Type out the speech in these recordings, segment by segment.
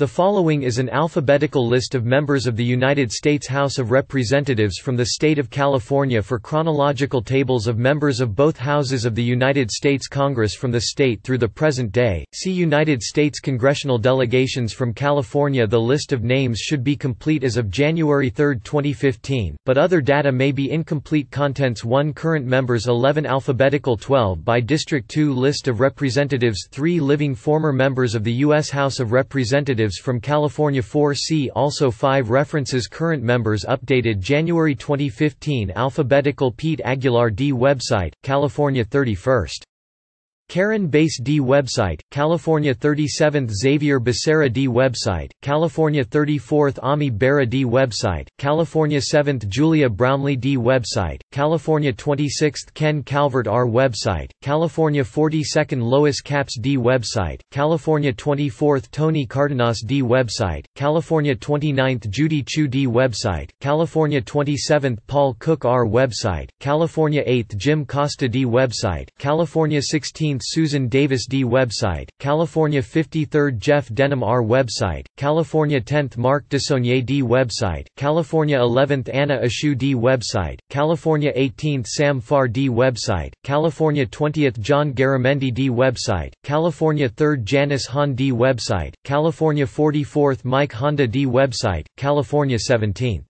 The following is an alphabetical list of members of the United States House of Representatives from the state of California for chronological tables of members of both houses of the United States Congress from the state through the present day. See United States congressional delegations from California. The list of names should be complete as of January 3, 2015, but other data may be incomplete. Contents 1 Current members 11 Alphabetical 12 by District 2 List of representatives 3 Living former members of the U.S. House of Representatives from California 4 See also 5 References. Current members updated January 2015 Alphabetical Pete Aguilar D Website, California 31st Karen Bass D website, California 37th Xavier Becerra D website, California 34th Ami Bera D website, California 7th Julia Brownley D website, California 26th Ken Calvert R website, California 42nd Lois Capps D website, California 24th Tony Cardenas D website, California 29th Judy Chu D website, California 27th Paul Cook R website, California 8th Jim Costa D website, California 16th Susan Davis D website, California 53rd Jeff Denham R website, California 10th Mark DeSaulnier D website, California 11th Anna Eshoo D website, California 18th Sam Farr D website, California 20th John Garamendi D website, California 3rd Janice Hahn D website, California 44th Mike Honda D website, California 17th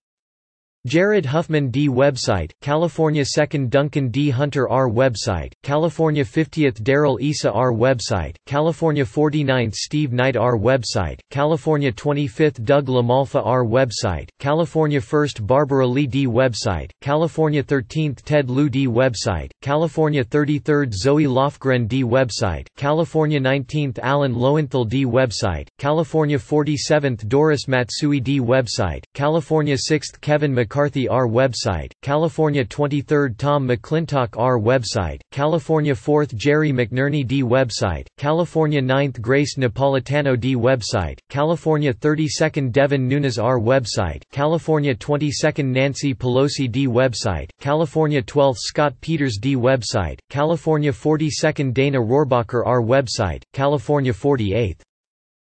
Jared Huffman D website, California 2nd Duncan D Hunter R website, California 50th Darrell Issa R website, California 49th Steve Knight R website, California 25th Doug LaMalfa R website, California 1st Barbara Lee D website, California 13th Ted Lieu D website, California 33rd Zoe Lofgren D website, California 19th Alan Lowenthal D website, California 47th Doris Matsui D website, California 6th Kevin Mc McCarthy R website, California 23rd Tom McClintock R website, California 4th Jerry McNerney D website, California 9th Grace Napolitano D website, California 32nd Devin Nunes R website, California 22nd Nancy Pelosi D website, California 12th Scott Peters D website, California 42nd Dana Rohrabacher R website, California 48th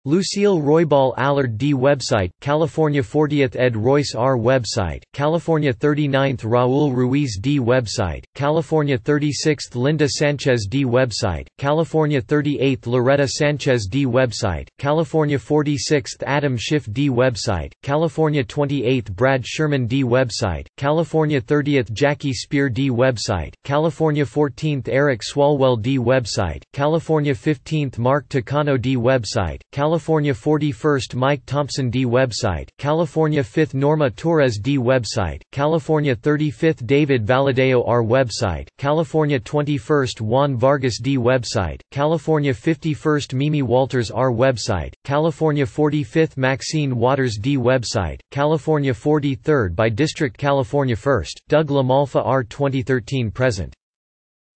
Lucille Roybal Allard D website, California 40th Ed Royce R website, California 39th Raul Ruiz D website, California 36th Linda Sanchez D website, California 38th Loretta Sanchez D website, California 46th Adam Schiff D website, California 28th Brad Sherman D website, California 30th Jackie Speier D website, California 14th Eric Swalwell D website, California 15th Mark Takano D website, California California 41st Mike Thompson D website, California 5th Norma Torres D website, California 35th David Valadao R website, California 21st Juan Vargas D website, California 51st Mimi Walters R website, California 45th Maxine Waters D website, California 43rd by District California 1st, Doug LaMalfa R 2013 present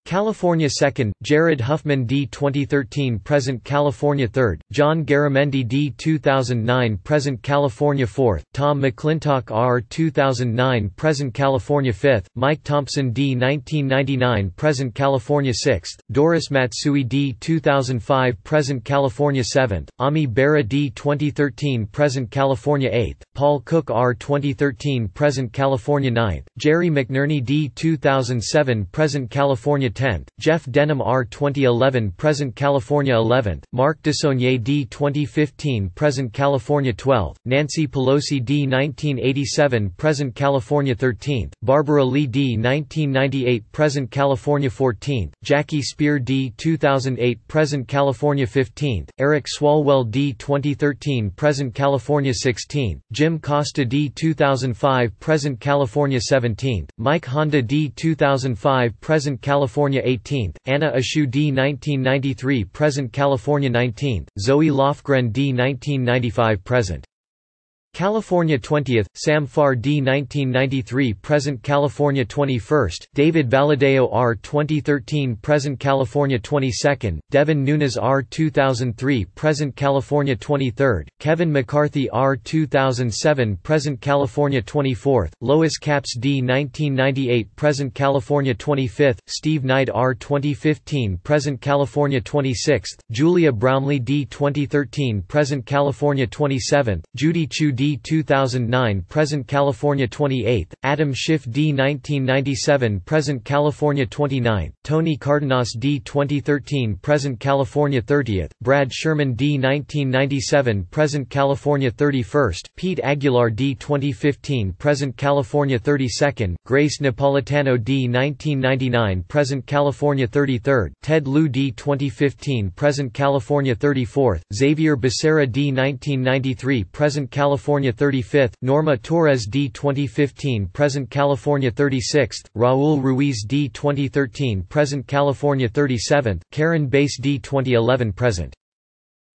California 2nd, Jared Huffman D. 2013 Present California 3rd, John Garamendi D. 2009 Present California 4th, Tom McClintock R. 2009 Present California 5th, Mike Thompson D. 1999 Present California 6th, Doris Matsui D. 2005 Present California 7th, Ami Bera D. 2013 Present California 8th, Paul Cook R. 2013 Present California 9th, Jerry McNerney D. 2007 Present California 10th, Jeff Denham R 2011 Present California 11th, Mark DeSaulnier D 2015 Present California 12th, Nancy Pelosi D 1987 Present California 13th, Barbara Lee D 1998 Present California 14th, Jackie Speier D 2008 Present California 15th, Eric Swalwell D 2013 Present California 16th, Jim Costa D 2005 Present California 17th, Mike Honda D 2005 Present California California 18th, Anna Eshoo D 1993 present California 19th, Zoe Lofgren D 1995 present California 20th, Sam Farr D 1993 Present California 21st, David Valadao R 2013 Present California 22nd, Devin Nunes R 2003 Present California 23rd, Kevin McCarthy R 2007 Present California 24th, Lois Capps D 1998 Present California 25th, Steve Knight R 2015 Present California 26th, Julia Brownley D 2013 Present California 27th, Judy Chu D 2009 Present California 28th, Adam Schiff D 1997 Present California 29th, Tony Cardenas D 2013 Present California 30th, Brad Sherman D 1997 Present California 31st, Pete Aguilar D 2015 Present California 32nd, Grace Napolitano D 1999 Present California 33rd, Ted Lieu D 2015 Present California 34th, Xavier Becerra D 1993 Present California California 35th, Norma Torres D 2015 Present California 36th, Raul Ruiz D 2013 Present California 37th, Karen Bass D 2011 Present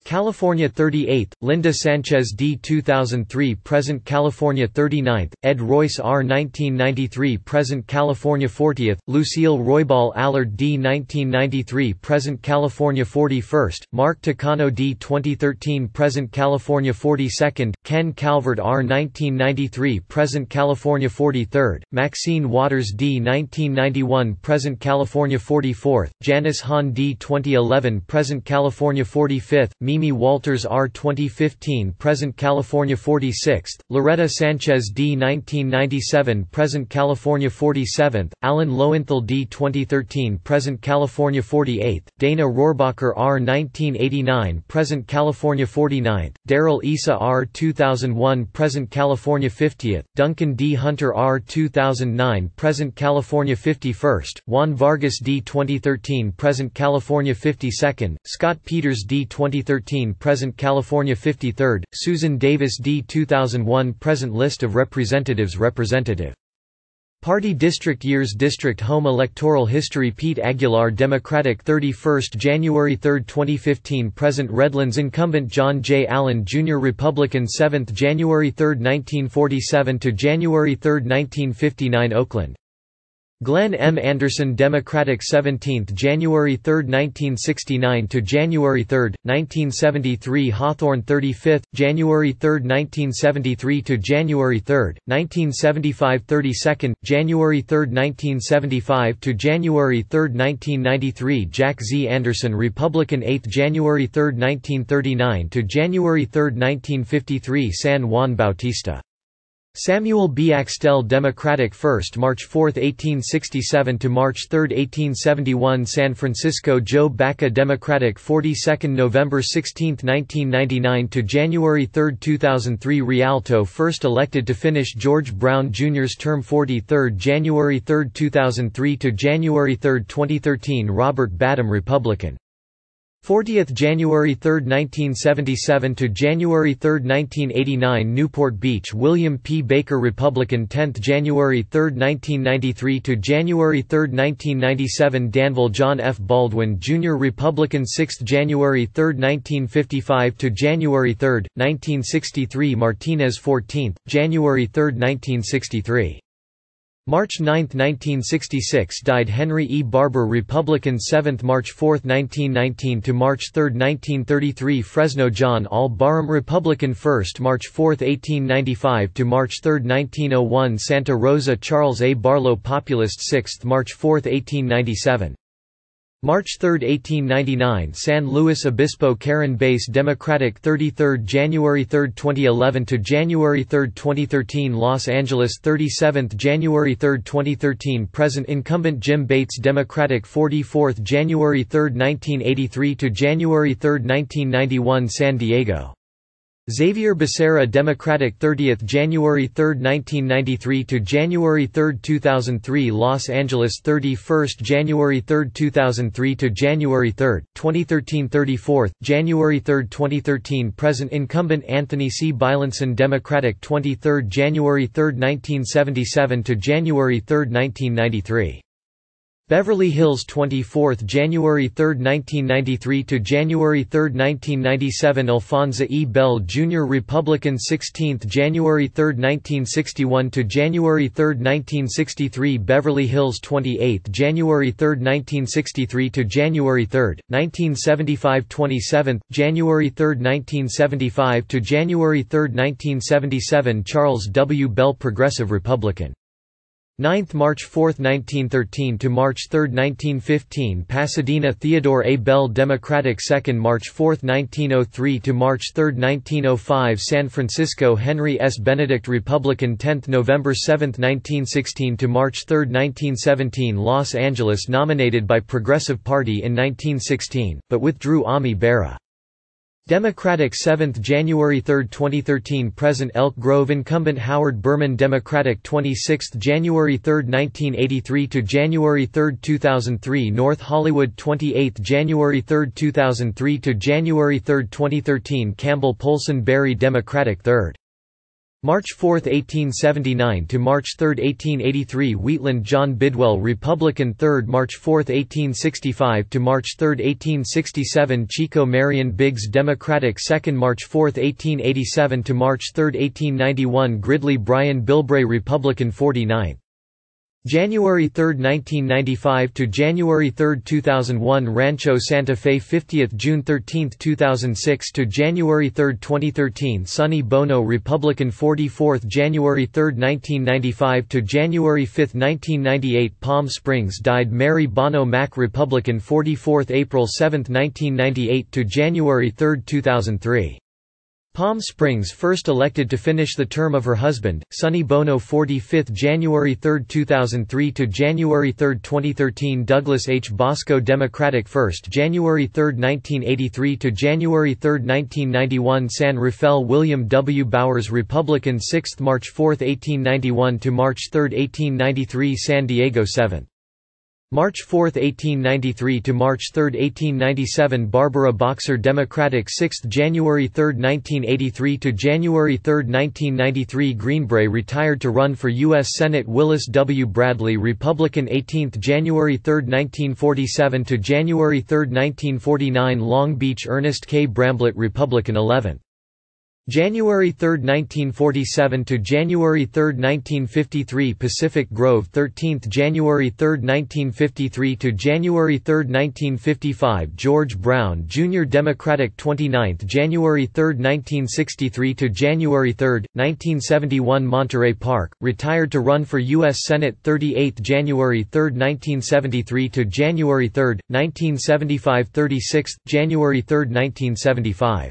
California 38th, Linda Sanchez D 2003 Present California 39th, Ed Royce R 1993 Present California 40th, Lucille Roybal Allard D 1993 Present California 41st, Mark Takano D 2013 Present California 42nd, Ken Calvert R 1993 Present California 43rd, Maxine Waters D 1991 Present California 44th, Janice Hahn D 2011 Present California 45th, Mimi Walters R. 2015 Present California 46th, Loretta Sanchez D. 1997 Present California 47th, Alan Lowenthal D. 2013 Present California 48th, Dana Rohrabacher R. 1989 Present California 49th, Darrell Issa R. 2001 Present California 50th, Duncan D. Hunter R. 2009 Present California 51st, Juan Vargas D. 2013 Present California 52nd, Scott Peters D. 2013 Present California 53rd, Susan Davis D. 2001 Present List of Representatives Representative Party District Years District Home Electoral History Pete Aguilar Democratic 31st January 3, 2015 Present Redlands Incumbent John J. Allen Jr. Republican 7th January 3, 1947 to January 3, 1959 Oakland Glenn M. Anderson Democratic 17th January 3, 1969 to January 3, 1973 Hawthorne 35th January 3, 1973 to January 3, 1975 32nd January 3, 1975 to January 3, 1993 Jack Z Anderson Republican 8th January 3, 1939 to January 3, 1953 San Juan Bautista Samuel B. Axtell Democratic 1st March 4, 1867 to March 3, 1871 San Francisco Joe Baca Democratic 42nd November 16, 1999 to January 3, 2003 Rialto first elected to finish George Brown Jr.'s term 43rd January 3, 2003 to January 3, 2013 Robert Badham Republican 40th January 3, 1977 to January 3, 1989 Newport Beach William P. Baker Republican 10th January 3, 1993 to January 3, 1997 Danville John F. Baldwin Jr. Republican 6th January 3, 1955 to January 3, 1963 Martinez 14th, January 3, 1963 March 9, 1966 died Henry E. Barbour Republican 7th March 4, 1919 to March 3, 1933 Fresno John All Barham Republican 1st March 4, 1895 to March 3, 1901 Santa Rosa Charles A. Barlow Populist 6th March 4, 1897 March 3, 1899 San Luis Obispo Karen Bass Democratic 33 January 3, 2011 to January 3, 2013 Los Angeles 37 January 3, 2013 Present incumbent Jim Bates Democratic 44 January 3, 1983 to January 3, 1991 San Diego Xavier Becerra Democratic 30th January 3, 1993 to January 3, 2003 Los Angeles 31st January 3, 2003 to January 3, 2013 34th January 3, 2013 Present incumbent Anthony C. Beilenson Democratic 23rd January 3, 1977 to January 3, 1993 Beverly Hills 24 January 3, 1993 to January 3, 1997 Alphonzo E. Bell Jr. Republican 16 January 3, 1961 to January 3, 1963 Beverly Hills 28 January 3, 1963 to January 3, 1975 27 January 3, 1975 to January 3, 1977 Charles W. Bell Progressive Republican 9th March 4, 1913 to March 3, 1915 Pasadena Theodore A. Bell Democratic 2nd March 4, 1903 to March 3, 1905 San Francisco Henry S. Benedict Republican 10th November 7, 1916 to March 3, 1917 Los Angeles nominated by Progressive Party in 1916, but withdrew Ami Bera. Democratic 7th January 3, 2013 Present Elk Grove Incumbent Howard Berman Democratic 26th January 3, 1983 to January 3, 2003 North Hollywood 28th January 3, 2003 to January 3, 2013 Campbell Polson Berry Democratic 3rd March 4, 1879 to March 3, 1883 Wheatland John Bidwell Republican 3rd March 4, 1865 to March 3, 1867 Chico Marion Biggs Democratic 2nd March 4, 1887 to March 3, 1891 Gridley Brian Bilbray Republican 49th January 3, 1995 to January 3, 2001 Rancho Santa Fe 50th June 13, 2006 to January 3, 2013 Sonny Bono Republican 44th January 3, 1995 to January 5, 1998 Palm Springs died Mary Bono Mack Republican 44th April 7, 1998 to January 3, 2003 Palm Springs first elected to finish the term of her husband, Sonny Bono 45 January 3, 2003 to January 3, 2013 Douglas H. Bosco Democratic 1 January 3, 1983 to January 3, 1991 San Rafael William W. Bowers Republican 6 March 4, 1891 to March 3, 1893 San Diego 7 March 4, 1893 to March 3, 1897 Barbara Boxer Democratic 6 January 3, 1983 to January 3, 1993 Greenbrae retired to run for U.S. Senate Willis W. Bradley Republican 18 January 3, 1947 to January 3, 1949 Long Beach Ernest K. Bramblett Republican 11 January 3, 1947 to January 3, 1953 Pacific Grove 13th January 3, 1953 to January 3, 1955 George Brown Jr. Democratic 29th January 3, 1963 to January 3, 1971 Monterey Park, retired to run for U.S. Senate 38th January 3, 1973 to January 3, 1975 36th January 3, 1975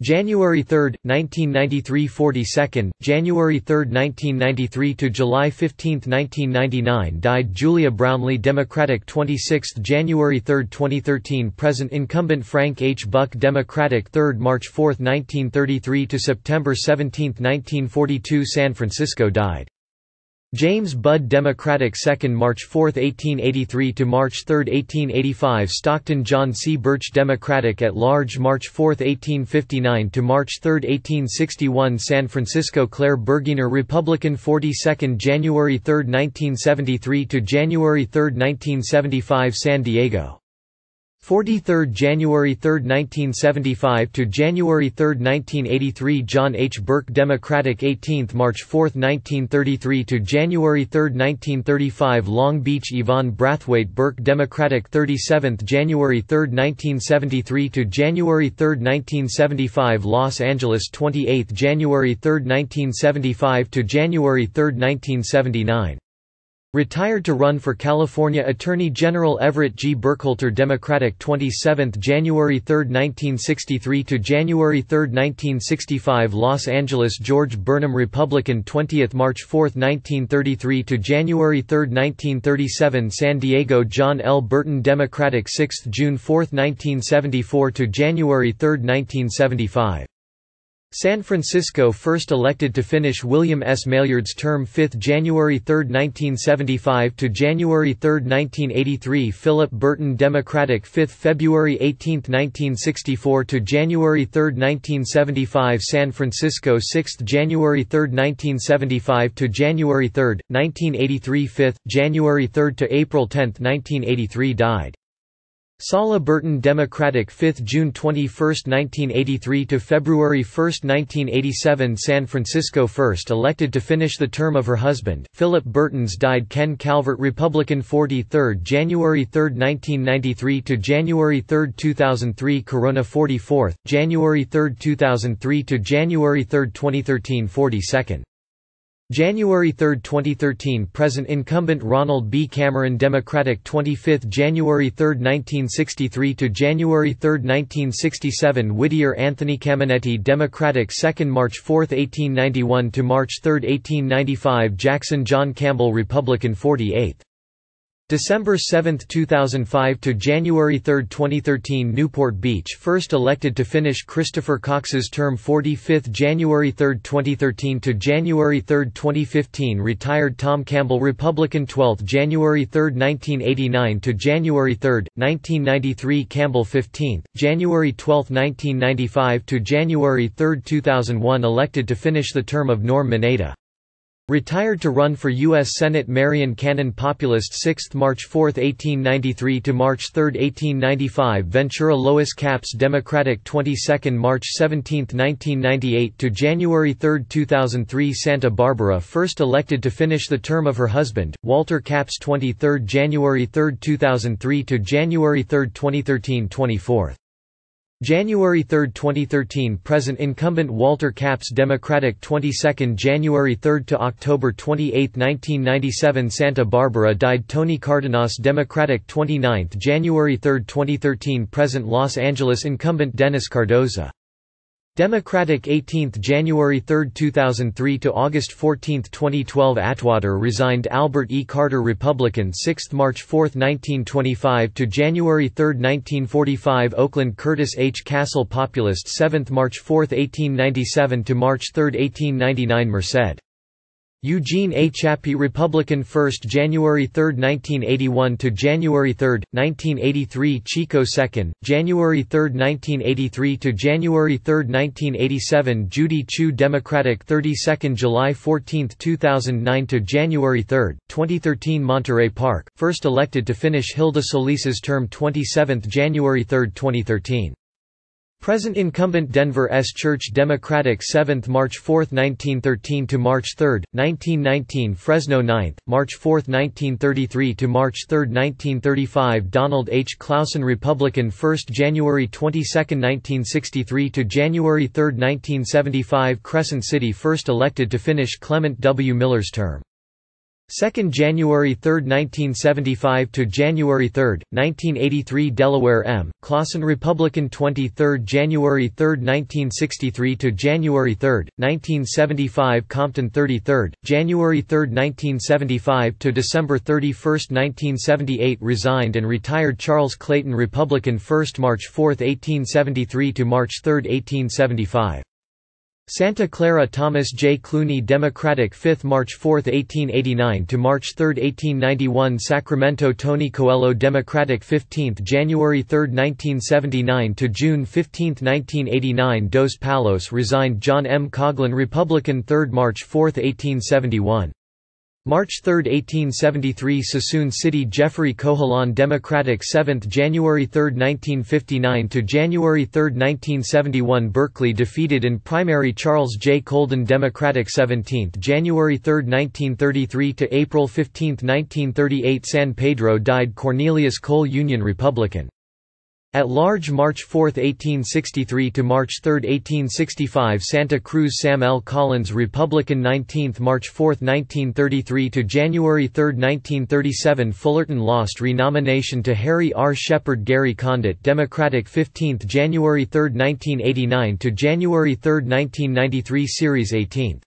January 3, 1993 42nd, January 3, 1993 to July 15, 1999 died Julia Brownley Democratic 26th January 3, 2013 present incumbent Frank H. Buck Democratic 3rd March 4, 1933 to September 17, 1942 San Francisco died James Budd Democratic 2nd March 4, 1883 to March 3, 1885 Stockton John C. Burch Democratic at large March 4, 1859 to March 3, 1861 San Francisco Clair Burgener Republican 42nd January 3, 1973 to January 3, 1975 San Diego 43rd January 3, 1975 to January 3, 1983 John H. Burke Democratic 18 March 4, 1933 to January 3, 1935 Long Beach Yvonne Brathwaite Burke Democratic 37 January 3, 1973 to January 3, 1975 Los Angeles 28 January 3, 1975 to January 3, 1979 Retired to run for California Attorney General Everett G. Burkhalter Democratic 27 January 3, 1963 to January 3, 1965 Los Angeles George Burnham Republican 20 March 4, 1933 to January 3, 1937 San Diego John L. Burton Democratic 6 June 4, 1974 to January 3, 1975 San Francisco first elected to finish William S. Maillard's term 5 January 3, 1975 to January 3, 1983 Philip Burton Democratic 5 February 18, 1964 to January 3, 1975 San Francisco 6 January 3, 1975 to January 3, 1983 5, January 3 to April 10, 1983 died. Sala Burton Democratic 5 June 21, 1983 to February 1, 1987 San Francisco first elected to finish the term of her husband, Philip Burton's died Ken Calvert Republican 43 January 3, 1993 to January 3, 2003 Corona 44, January 3, 2003 to January 3, 2013 42nd January 3, 2013 Present incumbent Ronald B. Cameron Democratic 25 January 3, 1963 to January 3, 1967 Whittier Anthony Caminetti Democratic 2 March 4, 1891 to March 3, 1895 Jackson John Campbell Republican 48 December 7, 2005 to January 3, 2013 Newport Beach first elected to finish Christopher Cox's term 45 January 3, 2013 to January 3, 2015 retired Tom Campbell Republican 12 January 3, 1989 to January 3, 1993 Campbell 15 January 12, 1995 to January 3, 2001 elected to finish the term of Norm Mineta Retired to run for U.S. Senate Marion Cannon Populist 6 March 4, 1893 to March 3, 1895 Ventura Lois Capps Democratic 22 March 17, 1998 to January 3, 2003 Santa Barbara first elected to finish the term of her husband, Walter Capps 23 January 3, 2003 to January 3, 2013 24 January 3, 2013 Present incumbent Walter Capps Democratic 22 January 3 to October 28, 1997 Santa Barbara died Tony Cardenas Democratic 29 January 3, 2013 Present Los Angeles incumbent Dennis Cardoza Democratic 18th January 3, 2003 to August 14, 2012 Atwater resigned Albert E. Carter Republican 6 March 4, 1925 to January 3, 1945 Oakland Curtis H. Castle Populist 7 March 4, 1897 to March 3, 1899 Merced Eugene A. Chappie Republican 1 January 3, 1981 to January 3, 1983 Chico 2, January 3, 1983 to January 3, 1987 Judy Chu Democratic 32 July 14, 2009 to January 3, 2013 Monterey Park, first elected to finish Hilda Solis's term 27 January 3, 2013 Present incumbent Denver S. Church Democratic 7th March 4, 1913 to March 3, 1919 Fresno 9th, March 4, 1933 to March 3, 1935 Donald H. Clausen Republican 1st January 22, 1963 to January 3, 1975 Crescent City first elected to finish Clement W. Miller's term. 2 January 3, 1975 to January 3, 1983 Delaware M. Clawson Republican 23 January 3, 1963 to January 3, 1975 Compton 33 January 3, 1975 to December 31, 1978 resigned and retired Charles Clayton Republican 1 March 4, 1873 to March 3, 1875 Santa Clara Thomas J. Clunie Democratic 5 March 4, 1889 to March 3, 1891 Sacramento Tony Coelho Democratic 15 January 3, 1979 to June 15, 1989 Dos Palos resigned John M. Coghlan Republican 3 March 4, 1871 March 3, 1873 Suisun City Jeffrey Cohelan Democratic 7th January 3, 1959 to January 3, 1971 Berkeley defeated in primary Charles J. Colden Democratic 17th January 3, 1933 to April 15, 1938 San Pedro died Cornelius Cole Union Republican at large March 4, 1863 to March 3, 1865 Santa Cruz Sam L. Collins Republican 19 March 4, 1933 to January 3, 1937 Fullerton lost renomination to Harry R. Sheppard Gary Condit Democratic 15 January 3, 1989 to January 3, 1993 Ceres 18